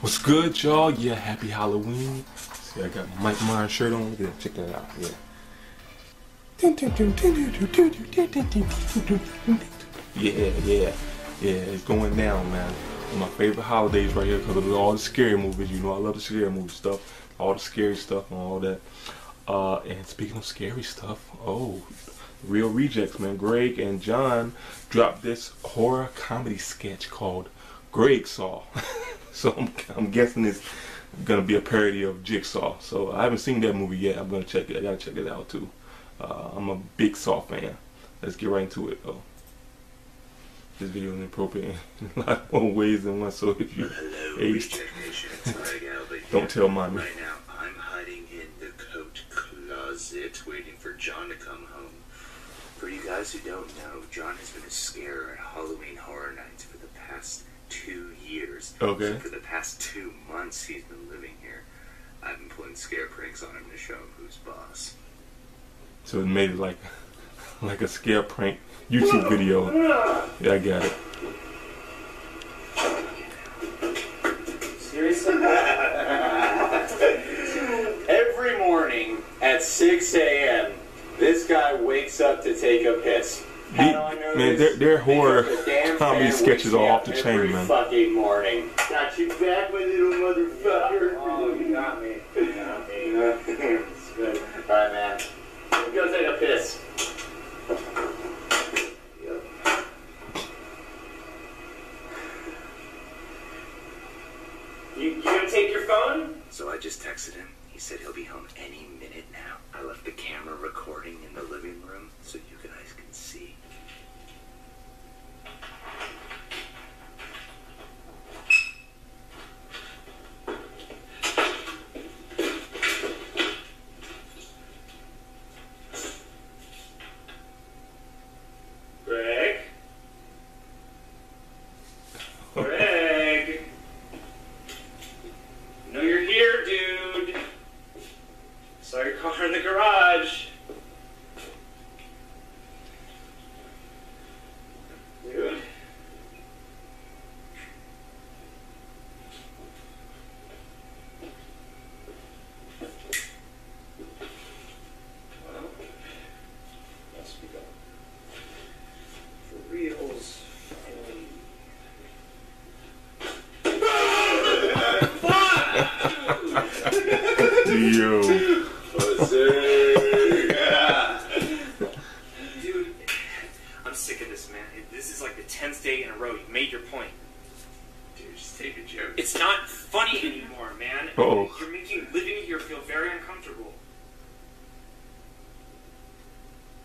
What's good, y'all? Yeah, happy Halloween. See, I got my Mike Myers shirt on. Look at that. Check that out. Yeah. Yeah, yeah, yeah. It's going down, man. One of my favorite holidays right here because of all the scary movies. You know, I love the scary movie stuff, all the scary stuff and all that. Uh, and speaking of scary stuff, oh, Reel Rejects, man. Greg and John dropped this horror comedy sketch called Greg Saw. so I'm, I'm guessing it's gonna be a parody of Jigsaw. So I haven't seen that movie yet. I'm gonna check it. I gotta check it out too. Uh, I'm a big Saw fan. Let's get right into it though. This video is inappropriate in a lot more ways than one. So if you're Hello, aged, Reject Nation. It's Greg Alba don't tell mommy. Right now, I'm hiding in the coat closet, waiting for John to come home. For you guys who don't know, John has been a scare at Halloween Horror Nights for the past two years. Okay. So for the past two months, he's been living here. I've been pulling scare pranks on him to show him who's boss. So it made it like like a scare prank YouTube video. Yeah, I got it. Seriously? Every morning at 6 a.m., this guy wakes up to take a piss. How do I know man, this? their- their horror Because the damn comedy sketches are off the chain, man. fucking morning. Got you back, my little motherfucker. Oh, you got me. You got me. it's good. All right, man. Go take a piss. You, you gonna take your phone? So I just texted him. He said he'll be home any minute now. I left the camera recording in the living room so you can see. Greg? Greg? I know you're here, dude. Saw your car in the garage. Dude? Well, must be gone. For reals, finally. Yo, Dude, I'm sick of this, man. This is like the tenth day in a row. You made your point. Dude, just take a joke. It's not funny anymore, man. Uh-oh. You're making living here feel very uncomfortable.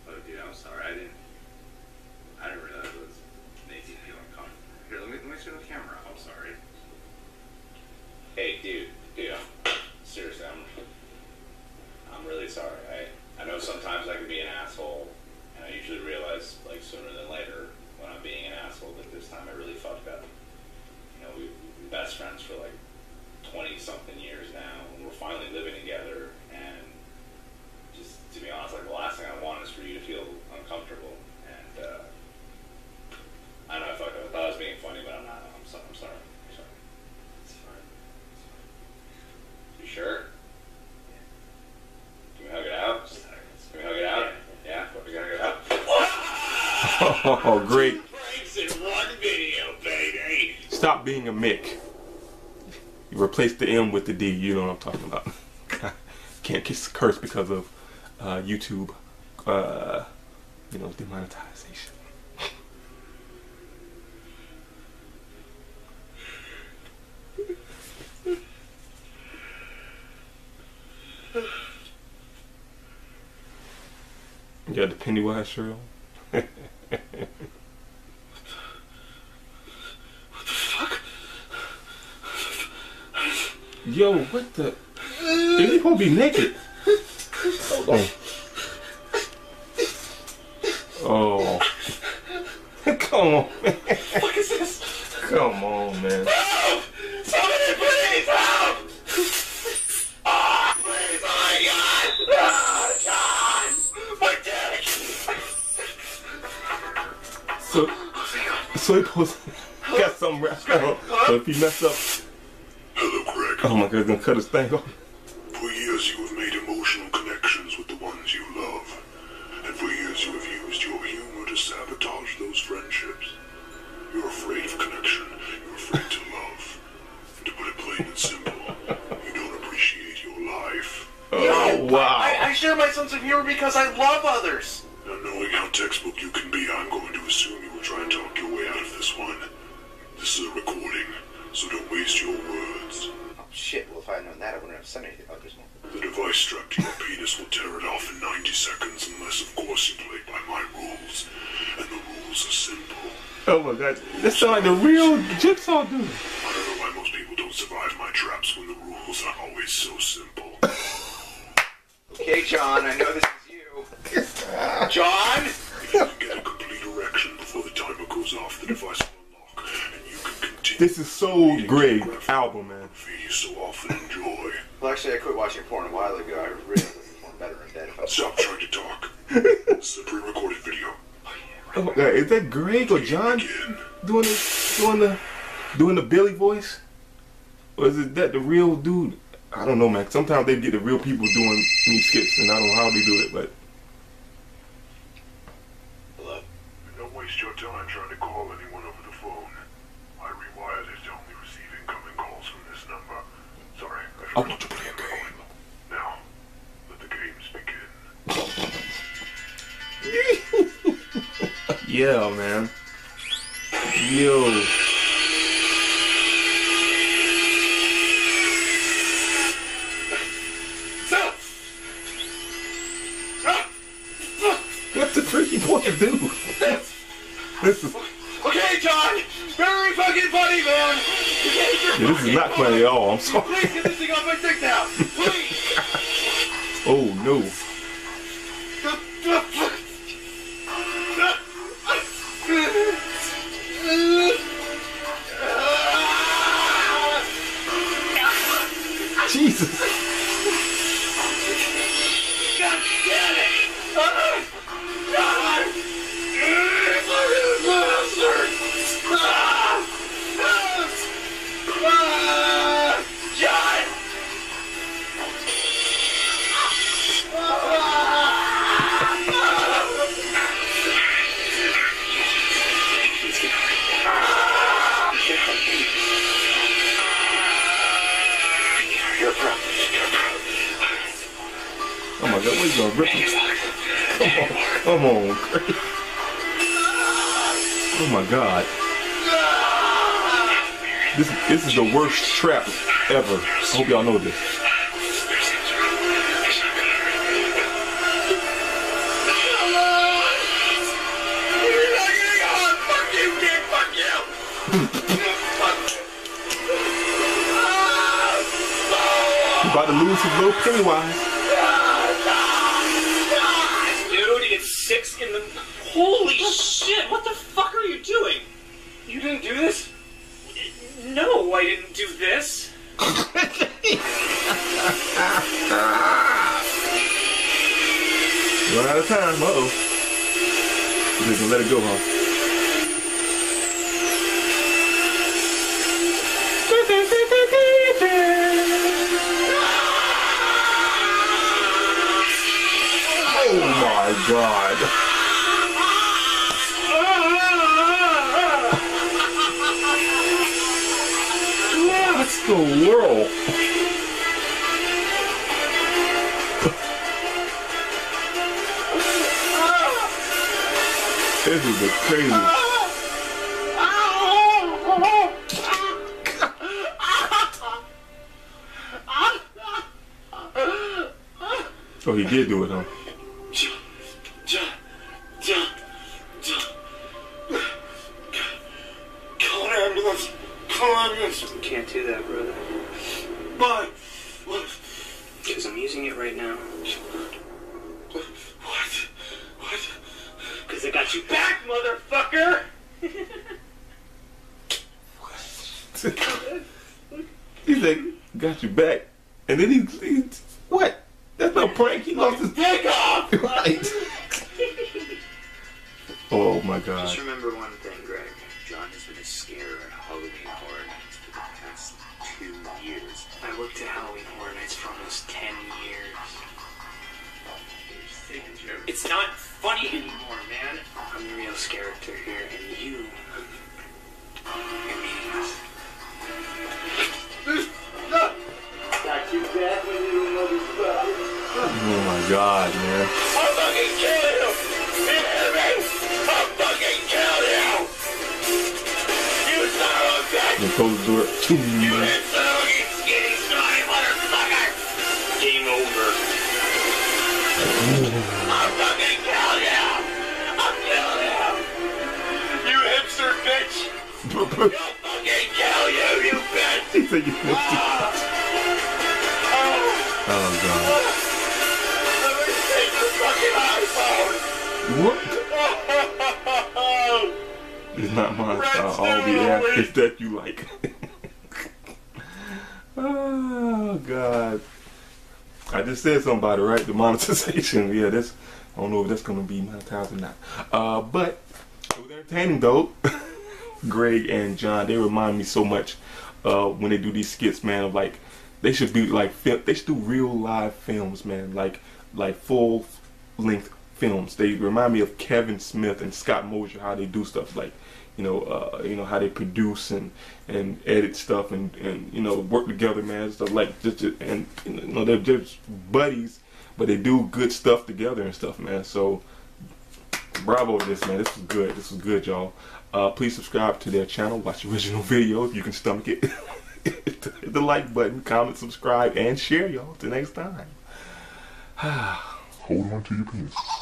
Oh, dude, I'm sorry. I didn't. I didn't realize it was making you feel uncomfortable. Here, let me let me show the camera. I'm sorry. Hey, dude, dude. I'm, seriously, I'm. I'm really sorry. I I know sometimes I can be an asshole, and I usually realize like sooner than later when I'm being an asshole. But this time I really fucked up. You know, we've been best friends for like twenty something years now, and we're finally living together, and just to be honest, like the last thing I want is for you to feel uncomfortable. And uh, I know I fucked up. I thought I was being funny, but I'm not. I'm sorry. I'm sorry. I'm sorry. It's fine. You sure? Can we hug it out? Can we hug it out? Yeah. We can hug it out. Oh great! Video. Stop being a Mick. You replace the M with the D. You know what I'm talking about. Can't kiss curse because of uh, YouTube. Uh, you know demonetization. You got the Pennywise shirt on. Yo, what the? Dude, you gonna be naked? Hold on. Oh. Come on, man. What is this? Come on, man. Help! Somebody please help! Oh, please, oh my god! Oh, John! My dick! So, so he post got something wrapped up. So if you mess up, Oh my god, gonna cut his thing off. For years you have made emotional connections with the ones you love. And for years you have used your humor to sabotage those friendships. You're afraid of connection. You're afraid to love. And to put it plain and simple, you don't appreciate your life. Oh wow. I, I share my sense of humor because I love others. Have said anything about this. The device strapped to your penis will tear it off in 90 seconds unless, of course, you play by my rules. And the rules are simple. Oh my god. That sounds like the real jigsaw dude. I don't know why most people don't survive my traps when the rules are always so simple. Okay, John, I know this is you. John! If you can get a complete erection before the timer goes off, the device will unlock, and you can continue. This is so great album, man. Well, actually, I quit watching porn a while ago. I really like porn better in bed. If I was Stop trying to talk. This is a pre-recorded video. Oh my oh, god, is that Greg or John Begin. doing the doing the doing the Billy voice? Or is it that the real dude? I don't know, man. Sometimes they get the real people doing these skits, and I don't know how they do it, but Yeah, man. Yo. So! What the freaky boy do? This is Okay, John! Very fucking funny, man! Yeah, this is not funny at all. I'm sorry. Please get this thing off my dick now! Please! Oh no. My god, what you gonna rip? Come on, come on. Oh my god. This this is the worst trap ever. I hope y'all know this. You're not getting on! Fuck you, kid! Fuck you! Fuck You about to lose his little Pennywise. Holy shit! What the fuck are you doing? You didn't do this? No, I didn't do this. Run out of time. Uh oh. Just gonna let it go, huh? Oh my god. The world? This is the crazy. Oh, he did do it, huh? He's like, got you back. And then he, he what? That's no prank. He lost his Take off! right. oh my god. Just remember one thing, Greg. John has been a scare at Halloween Horror Nights for the past two years. I worked at Halloween Horror Nights for almost 10 years. It's not funny anymore, man. I'm the real character here, and you. God, man. I'll fucking kill you! You hear me? I'll fucking kill you! You son of a bitch! The door. You insolently skinny, snotty motherfucker! Game over. I'll fucking kill you! I'll kill you! You hipster bitch! I'll fucking kill you, you bitch! He said you it. Ah! Oh, Oh god. Fucking iPhone! What? It's not. Red Uh, all the app that you like. oh god. I just said something about it, right? The monetization. Yeah, that's. I don't know if that's gonna be monetized or not. Uh, but it was entertaining though. Greg and John, they remind me so much uh, when they do these skits, man. Of like, they should be like they should do real live films, man. Like like full length films. They remind me of Kevin Smith and Scott Mosier how they do stuff like you know uh, you know how they produce and and edit stuff and and you know work together, man. Stuff like just and you know they're just buddies, but they do good stuff together and stuff, man. So bravo this man. This was good. This was good y'all. Uh, please subscribe to their channel. Watch original video if you can stomach it. Hit the like button comment subscribe and share y'all. Till next time Hold on to your penis.